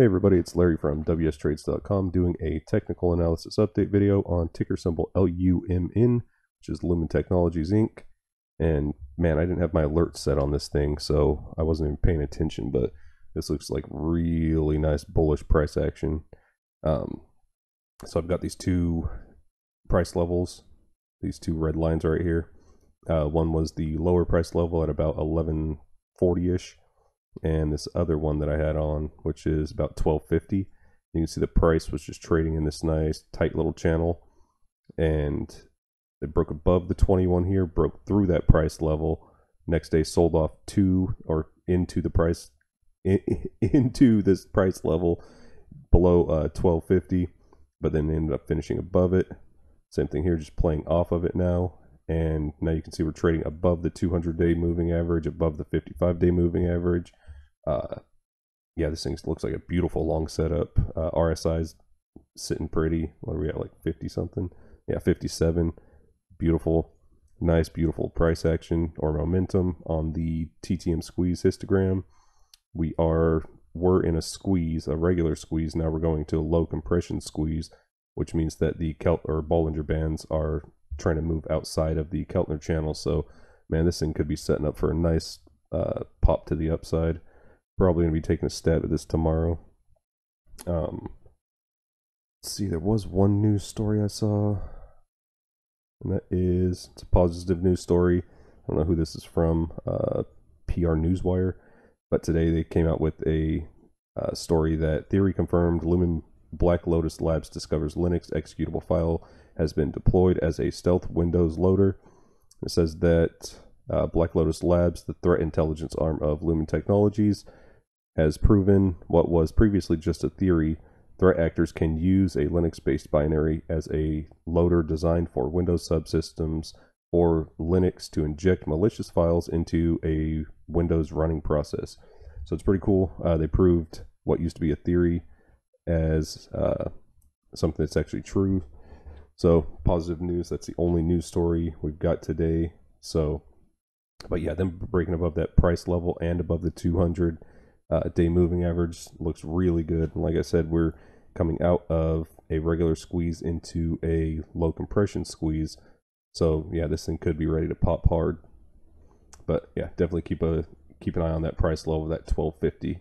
Hey everybody, it's Larry from WSTrades.com doing a technical analysis update video on ticker symbol LUMN, which is Lumen Technologies Inc. And man, I didn't have my alert set on this thing, so I wasn't even paying attention, but this looks like really nice bullish price action. Um, so I've got these two price levels, these two red lines right here. Uh, one was the lower price level at about 1140-ish and this other one that I had on, which is about 1250. You can see the price was just trading in this nice tight little channel, and it broke above the 21 here, broke through that price level. Next day sold off to or into the price in, into this price level below uh, 1250, but then ended up finishing above it. Same thing here, just playing off of it now. And now you can see we're trading above the 200 day moving average, above the 55 day moving average. Uh, yeah, this thing looks like a beautiful long setup. Uh, RSI's sitting pretty. What are we at, like 50 something? Yeah, 57. Beautiful, nice, beautiful price action or momentum on the TTM squeeze histogram. We are we're in a squeeze, a regular squeeze. Now we're going to a low compression squeeze, which means that the Kelt or Bollinger Bands are trying to move outside of the Keltner channel. So, man, this thing could be setting up for a nice uh, pop to the upside probably going to be taking a stab at this tomorrow. Um, see, there was one news story I saw, and that is it's a positive news story. I don't know who this is from, uh, PR Newswire, but today they came out with a uh, story that theory confirmed Lumen Black Lotus Labs discovers Linux executable file has been deployed as a stealth Windows loader. It says that uh, Black Lotus Labs, the threat intelligence arm of Lumen Technologies, has proven what was previously just a theory. Threat actors can use a Linux based binary as a loader designed for Windows subsystem for Linux to inject malicious files into a Windows running process. So it's pretty cool. Uh, they proved what used to be a theory as uh, something that's actually true. So positive news. That's the only news story we've got today. So, but yeah, them breaking above that price level and above the 200 uh, day moving average looks really good. And like I said, we're coming out of a regular squeeze into a low compression squeeze. So yeah, this thing could be ready to pop hard. But yeah, definitely keep a keep an eye on that price level, that 1250.